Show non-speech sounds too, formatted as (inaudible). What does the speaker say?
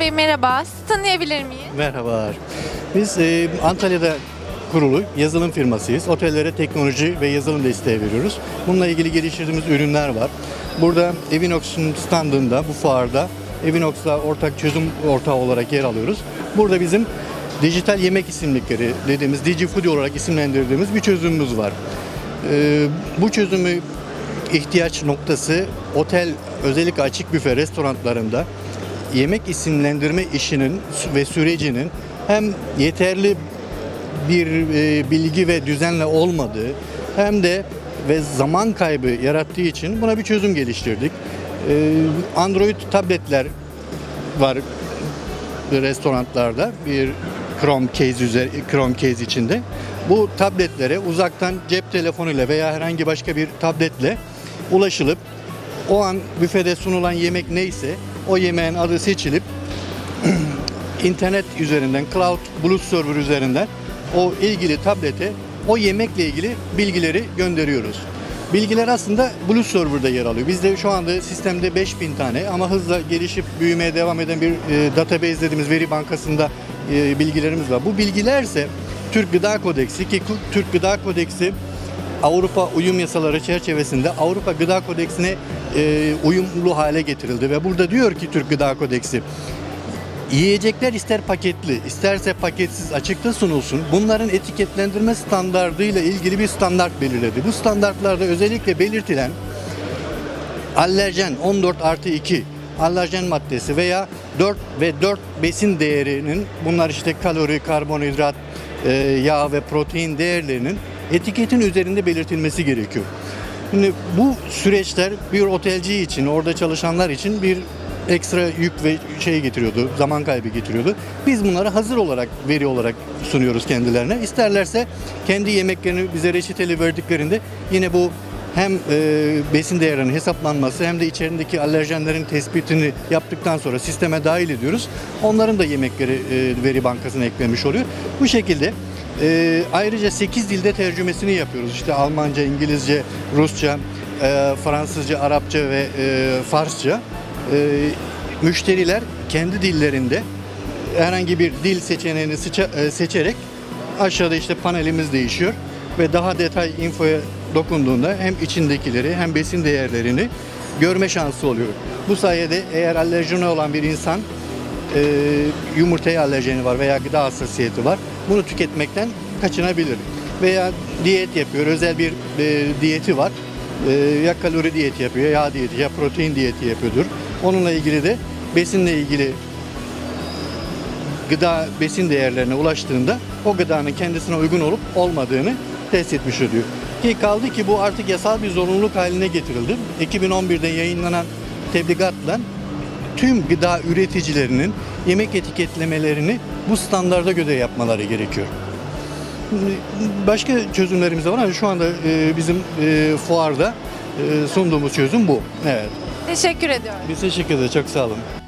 Merhaba, sizi tanıyabilir miyiz? Merhabalar. Biz e, Antalya'da kurulu yazılım firmasıyız. Otellere teknoloji ve yazılım desteği veriyoruz. Bununla ilgili geliştirdiğimiz ürünler var. Burada Evinox'un standında, bu fuarda Evinox'la ortak çözüm ortağı olarak yer alıyoruz. Burada bizim dijital yemek isimlikleri dediğimiz DigiFood olarak isimlendirdiğimiz bir çözümümüz var. E, bu çözümü ihtiyaç noktası otel özellikle açık büfe restoranlarında yemek isimlendirme işinin ve sürecinin hem yeterli bir e, bilgi ve düzenle olmadığı hem de ve zaman kaybı yarattığı için buna bir çözüm geliştirdik. E, Android tabletler var restoranlarda bir Chrome case üzeri Chrome case içinde. Bu tabletlere uzaktan cep telefonuyla veya herhangi başka bir tabletle ulaşılıp o an büfede sunulan yemek neyse o yemeğin adı seçilip (clears throat) internet üzerinden cloud bulut server üzerinden o ilgili tablete o yemekle ilgili bilgileri gönderiyoruz. Bilgiler aslında Blue Server'da yer alıyor. Bizde şu anda sistemde 5000 tane ama hızla gelişip büyümeye devam eden bir e, database dediğimiz veri bankasında e, bilgilerimiz var. Bu bilgilerse Türk Gıda Kodeksi ki Türk Gıda Kodeksi Avrupa uyum yasaları çerçevesinde Avrupa Gıda Kodeksine e, uyumlu hale getirildi ve burada diyor ki Türk Gıda Kodeksi Yiyecekler ister paketli, isterse paketsiz açıkta sunulsun. Bunların etiketlendirme standardıyla ilgili bir standart belirledi. Bu standartlarda özellikle belirtilen allerjen 14 artı 2 allerjen maddesi veya 4 ve 4 besin değerinin bunlar işte kalori, karbonhidrat, e, yağ ve protein değerlerinin etiketin üzerinde belirtilmesi gerekiyor. Şimdi bu süreçler bir otelci için, orada çalışanlar için bir ekstra yük ve şey getiriyordu, zaman kaybı getiriyordu. Biz bunları hazır olarak, veri olarak sunuyoruz kendilerine. İsterlerse kendi yemeklerini bize reçeteli verdiklerinde yine bu hem e, besin değerinin hesaplanması hem de içerisindeki alerjenlerin tespitini yaptıktan sonra sisteme dahil ediyoruz. Onların da yemekleri e, veri bankasına eklenmiş oluyor. Bu şekilde e, ayrıca 8 dilde tercümesini yapıyoruz. İşte Almanca, İngilizce, Rusça, e, Fransızca, Arapça ve e, Farsça. E, müşteriler kendi dillerinde herhangi bir dil seçeneğini seçe- e, seçerek aşağıda işte panelimiz değişiyor ve daha detay infoya dokunduğunda hem içindekileri hem besin değerlerini görme şansı oluyor. Bu sayede eğer alerjini olan bir insan e, yumurtaya alerjeni var veya gıda hassasiyeti var bunu tüketmekten kaçınabilir. Veya diyet yapıyor, özel bir e, diyeti var. E, ya kalori diyeti yapıyor, yağ diyeti ya protein diyeti yapıyordur. Onunla ilgili de besinle ilgili gıda besin değerlerine ulaştığında o gıdanın kendisine uygun olup olmadığını test etmiş oluyor. Ki kaldı ki bu artık yasal bir zorunluluk haline getirildi. 2011'de yayınlanan tebligatla tüm gıda üreticilerinin yemek etiketlemelerini bu standarda göre yapmaları gerekiyor. Başka çözümlerimiz de var ama şu anda e, bizim e, fuarda e, sunduğumuz çözüm bu. Evet. Teşekkür ediyorum. Biz teşekkür ederiz. Çok sağ olun.